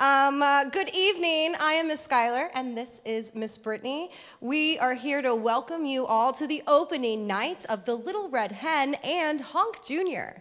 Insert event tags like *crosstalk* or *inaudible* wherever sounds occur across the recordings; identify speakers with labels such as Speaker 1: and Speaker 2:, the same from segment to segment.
Speaker 1: Um, uh, good evening. I am Miss Skylar, and this is Miss Brittany. We are here to welcome you all to the opening night of The Little Red Hen and Honk Jr.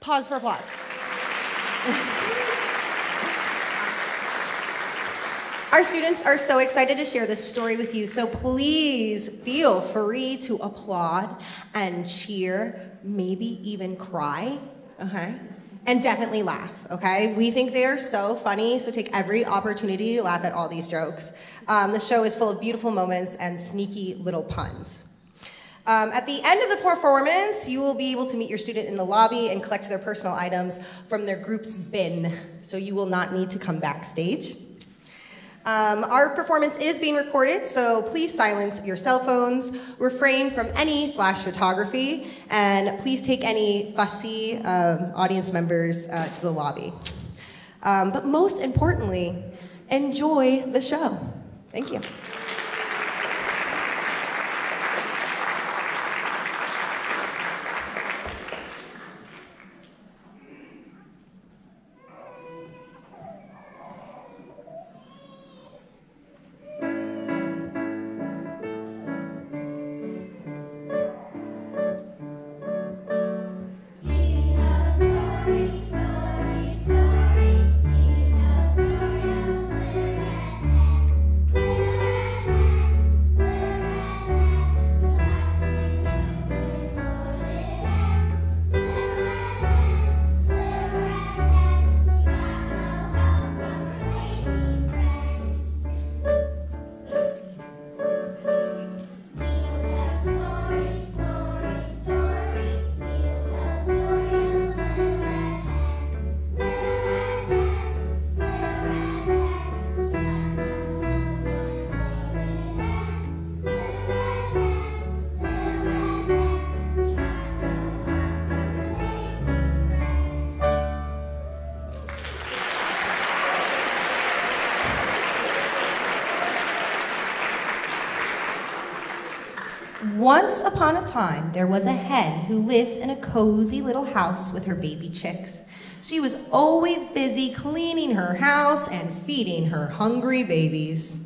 Speaker 1: Pause for applause. *laughs* Our students are so excited to share this story with you, so please feel free to applaud and cheer, maybe even cry, okay? And definitely laugh, okay? We think they are so funny, so take every opportunity to laugh at all these jokes. Um, the show is full of beautiful moments and sneaky little puns. Um, at the end of the performance, you will be able to meet your student in the lobby and collect their personal items from their group's bin, so you will not need to come backstage. Um, our performance is being recorded, so please silence your cell phones, refrain from any flash photography, and please take any fussy um, audience members uh, to the lobby. Um, but most importantly, enjoy the show. Thank you. Once upon a time, there was a hen who lived in a cozy little house with her baby chicks. She was always busy cleaning her house and feeding her hungry babies.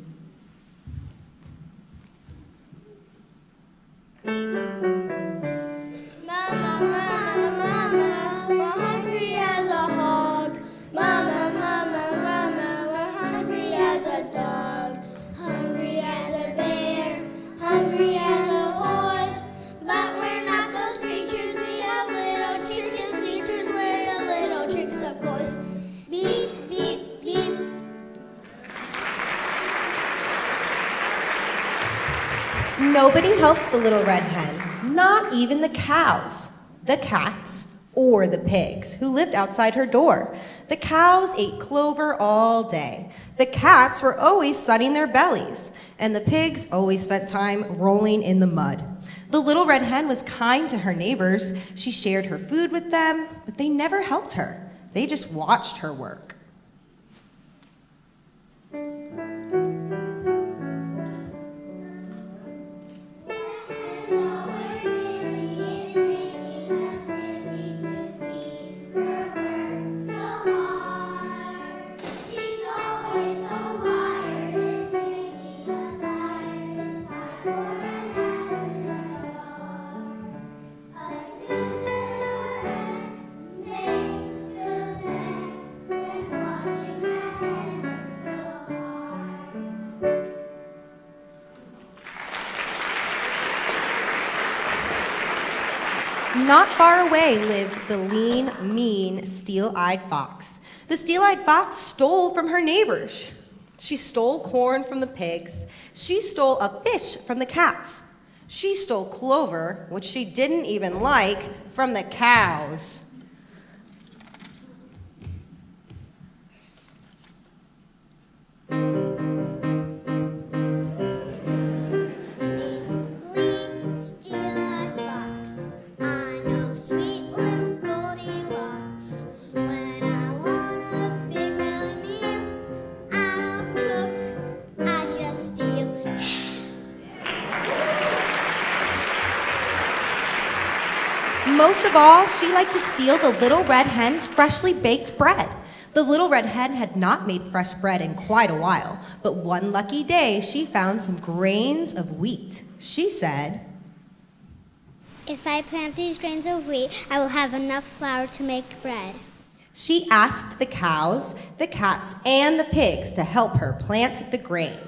Speaker 1: Nobody helped the little red hen, not even the cows, the cats, or the pigs who lived outside her door. The cows ate clover all day. The cats were always sunning their bellies, and the pigs always spent time rolling in the mud. The little red hen was kind to her neighbors. She shared her food with them, but they never helped her. They just watched her work. Not far away lived the lean, mean, steel eyed fox. The steel eyed fox stole from her neighbors. She stole corn from the pigs. She stole a fish from the cats. She stole clover, which she didn't even like, from the cows. Most of all, she liked to steal the little red hen's freshly baked bread. The little red hen had not made fresh bread in quite a while, but one lucky day she found some grains of wheat. She said,
Speaker 2: If I plant these grains of wheat, I will have enough flour to make bread.
Speaker 1: She asked the cows, the cats, and the pigs to help her plant the grain.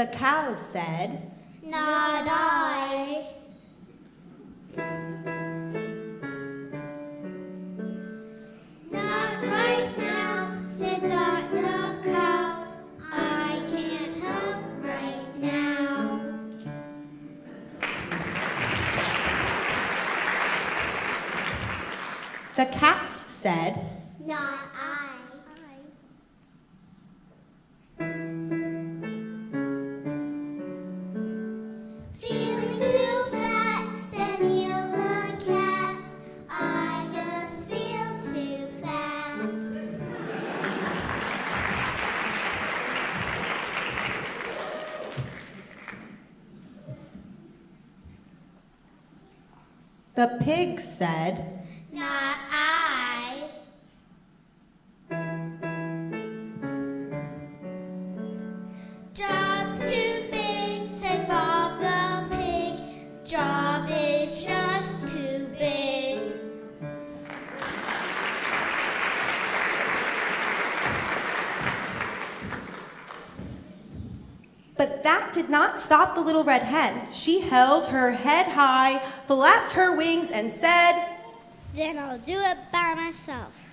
Speaker 2: The
Speaker 1: cows said,
Speaker 2: Not
Speaker 1: pig said,
Speaker 2: Not I. Job's too big, said Bob the pig. Job is just too big.
Speaker 1: But that did not stop the little red hen. She held her head high, flapped her wings, and said,
Speaker 2: Then I'll do it by myself.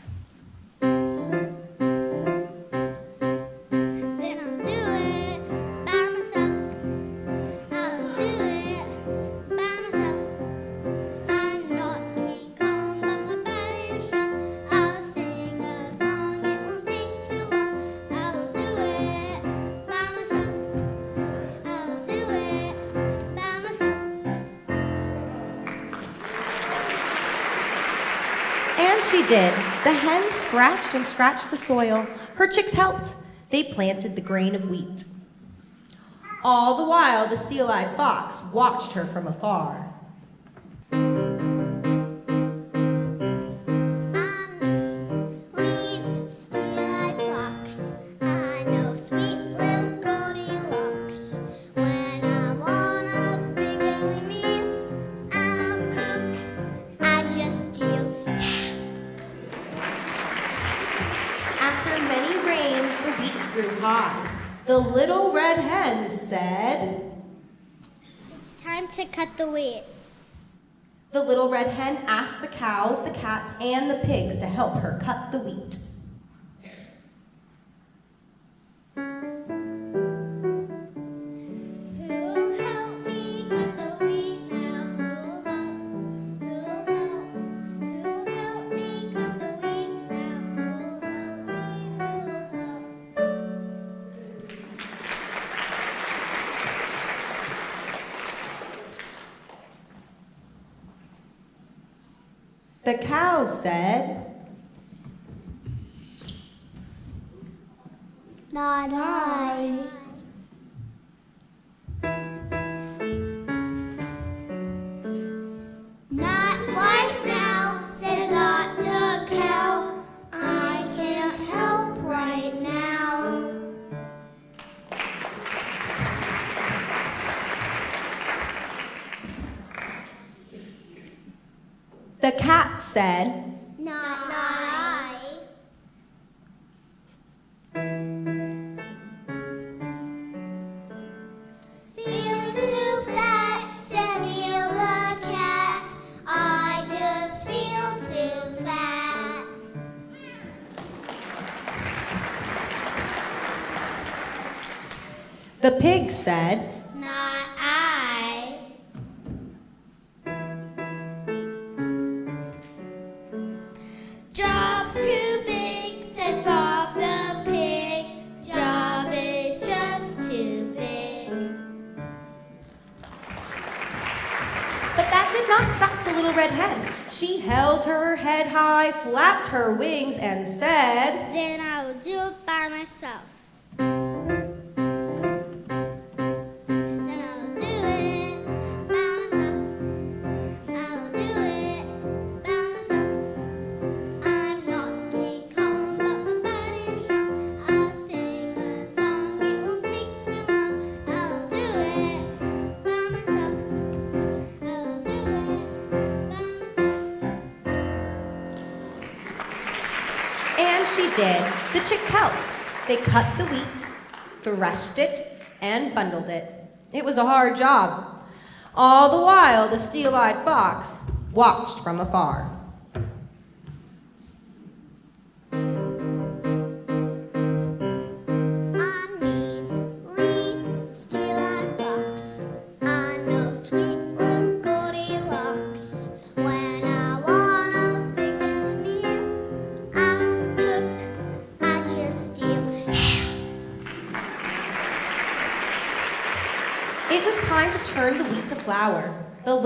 Speaker 1: Did. The hen scratched and scratched the soil. Her chicks helped. They planted the grain of wheat. All the while, the steel eyed fox watched her from afar. The little red hen said,
Speaker 2: It's time to cut the wheat.
Speaker 1: The little red hen asked the cows, the cats, and the pigs to help her cut the wheat.
Speaker 2: The
Speaker 1: cows said,
Speaker 2: Not I. The
Speaker 1: pig said,
Speaker 2: Not I. Job's too big, said Bob the
Speaker 1: pig.
Speaker 2: Job is just too big. But that did not stop the
Speaker 1: little red hen. She held her head high, flapped her wings, and said,
Speaker 2: Then I'll do it by myself.
Speaker 1: she did, the chicks helped. They cut the wheat, threshed it, and bundled it. It was a hard job. All the while, the steel-eyed fox watched from afar.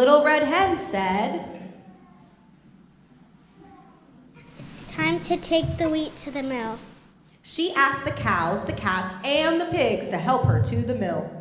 Speaker 2: little
Speaker 1: red hen said,
Speaker 2: It's time to take the wheat to the mill.
Speaker 1: She asked the cows, the cats, and the pigs to help her to the mill.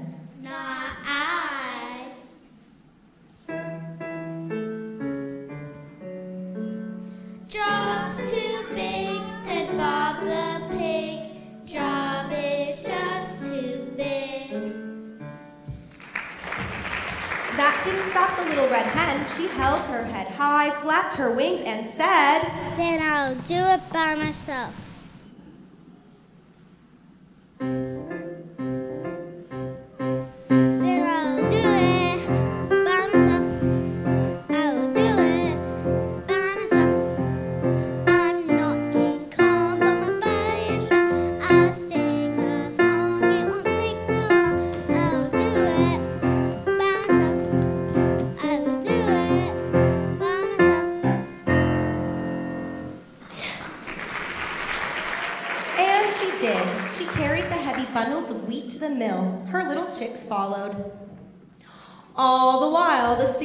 Speaker 1: and said,
Speaker 2: Then I'll do it by myself.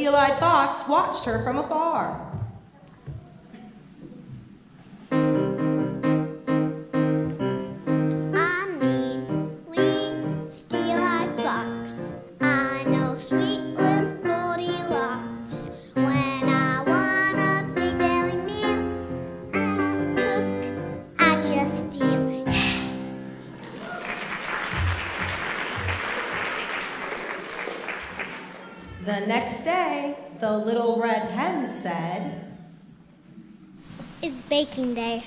Speaker 1: Eli Fox watched her from afar.
Speaker 2: baking day.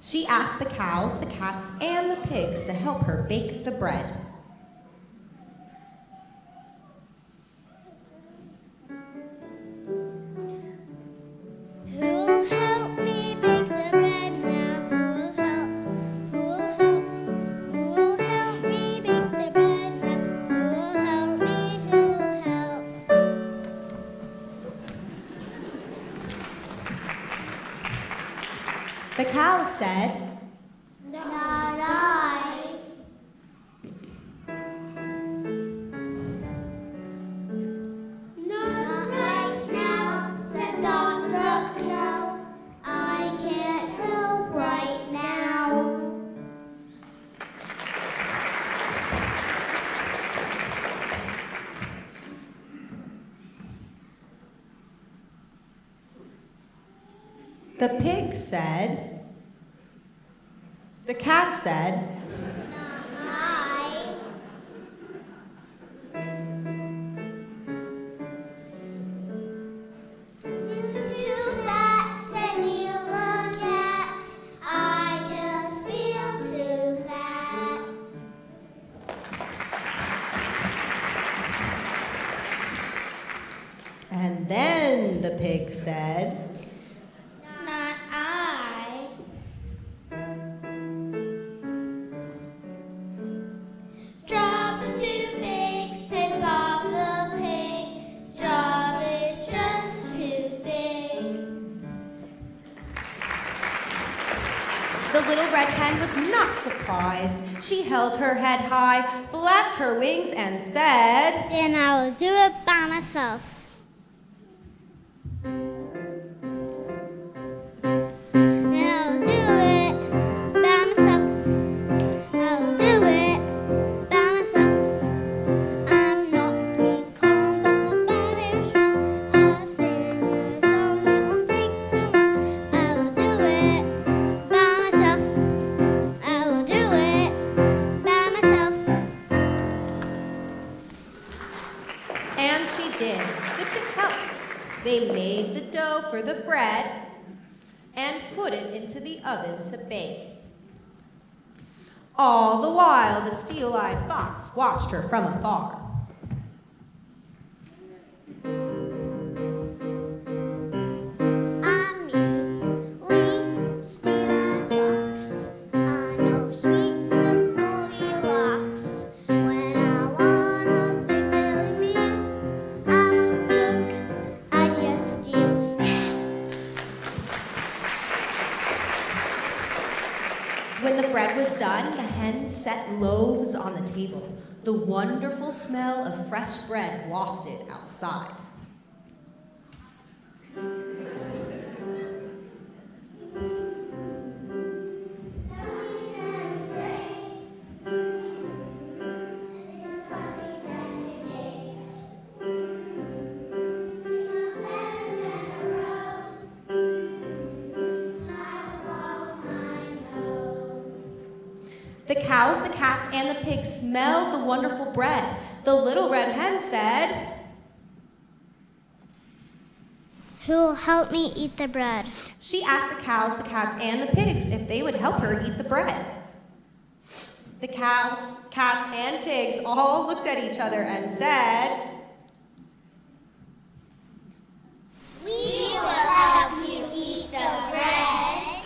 Speaker 1: She asked the cows, the cats, and the pigs to help her bake the bread.
Speaker 2: The
Speaker 1: cow said, pig said,
Speaker 2: Not I. Job's too big, said Bob the pig. Job is just too big.
Speaker 1: The little red hen was not surprised. She held her head high, flapped her wings, and said,
Speaker 2: Then I will do it by myself.
Speaker 1: Oven to bake. All the while, the steel eyed fox watched her from afar.
Speaker 2: When
Speaker 1: the bread was done, the hen set loaves on the table. The wonderful smell of fresh bread wafted outside. Wonderful bread. The little red hen said,
Speaker 2: Who will help me eat the bread?
Speaker 1: She asked the cows, the cats, and the pigs if they would help her eat the bread. The cows, cats, and pigs all looked at each other and said,
Speaker 2: We will help you eat the bread.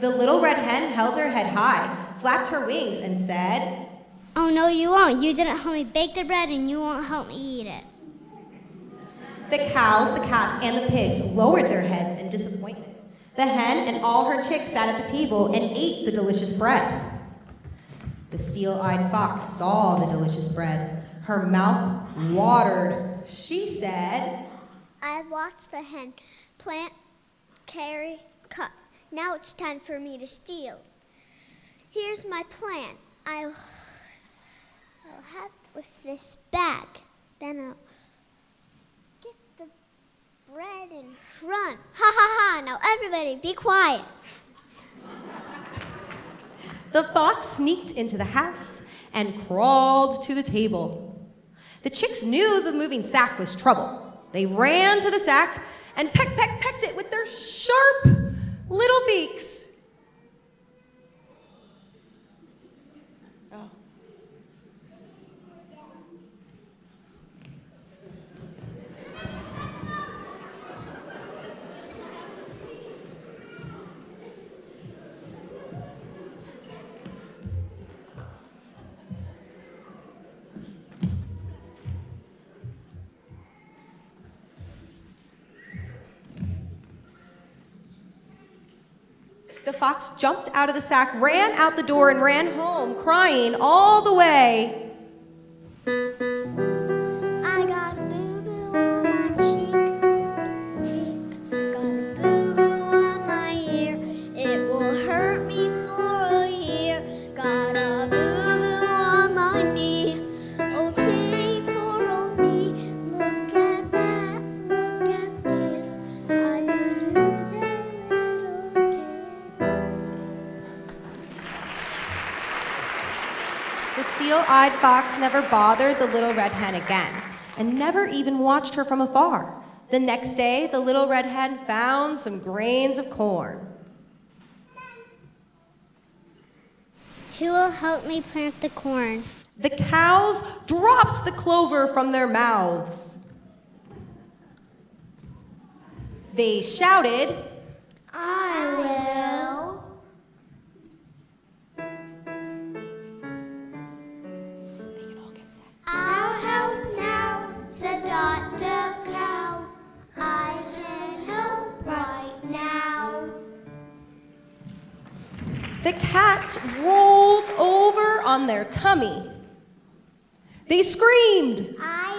Speaker 1: The little red hen held her head high, flapped her wings, and said,
Speaker 2: Oh no, you won't. You didn't help me bake the bread, and you won't help me eat it.
Speaker 1: The cows, the cats, and the pigs lowered their heads in disappointment. The hen and all her chicks sat at the table and ate the delicious bread. The steel eyed fox saw the delicious bread. Her mouth watered. She said,
Speaker 2: I watched the hen plant, carry, cut. Now it's time for me to steal. Here's my plan. I'll, I'll have with this bag. Then I'll get the bread and run. *laughs* Ha ha ha! Now everybody be quiet.
Speaker 1: The fox sneaked into the house and crawled to the table. The chicks knew the moving sack was trouble. They ran to the sack and peck, peck, pecked it with their sharp little beaks. Fox jumped out of the sack, ran out the door, and ran home, crying all the way. Never bothered the little red hen again and never even watched her from afar. The next day, the little red hen found some grains of corn.
Speaker 2: Who will help me plant the corn?
Speaker 1: The cows dropped the clover from their mouths. They shouted,
Speaker 2: I will. The
Speaker 1: cats rolled over on their tummy. They screamed.
Speaker 2: I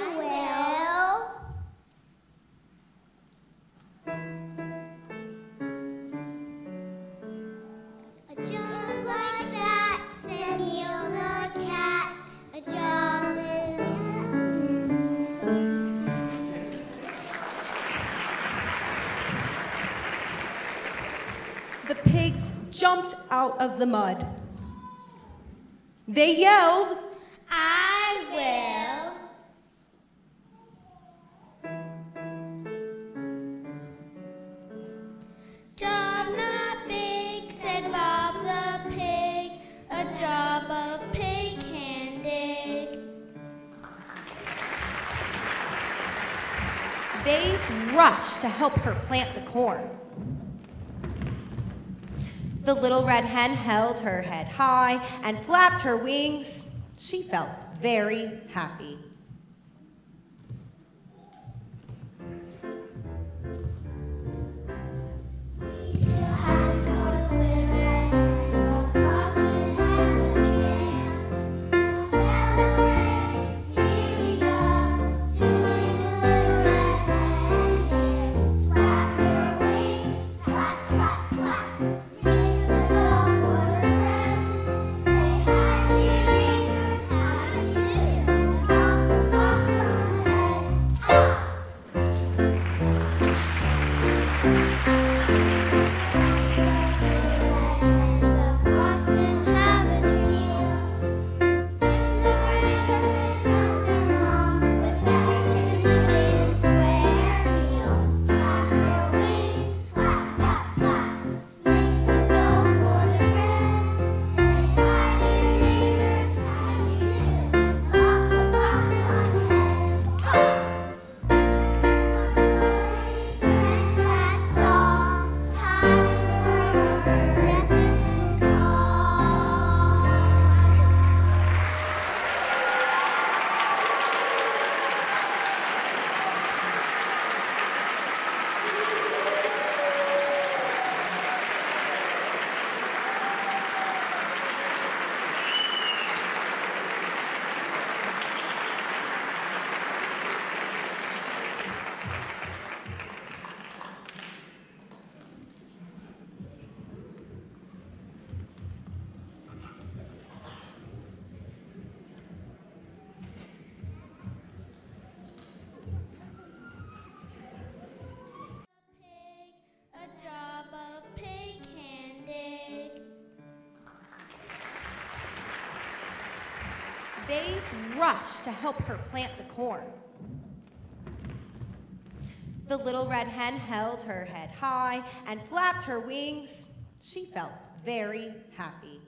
Speaker 1: out of the mud. They yelled,
Speaker 2: I will. Job not big, said Bob the pig. A job a pig can dig.
Speaker 1: They rushed to help her plant the corn. The little red hen held her head high and flapped her wings. She felt very happy. To help her plant the corn. The little red hen held her head high and flapped her wings. She felt very happy.